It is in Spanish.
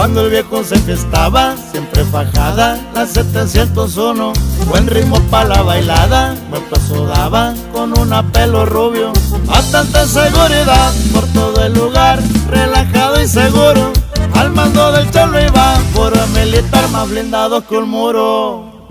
Cuando el viejo se fiestaba, siempre fajada, la 701, buen ritmo para la bailada, buen paso daba con un pelo rubio, bastante seguridad por todo el lugar, relajado y seguro, al mando del cholo iba, por militar más blindado que un muro.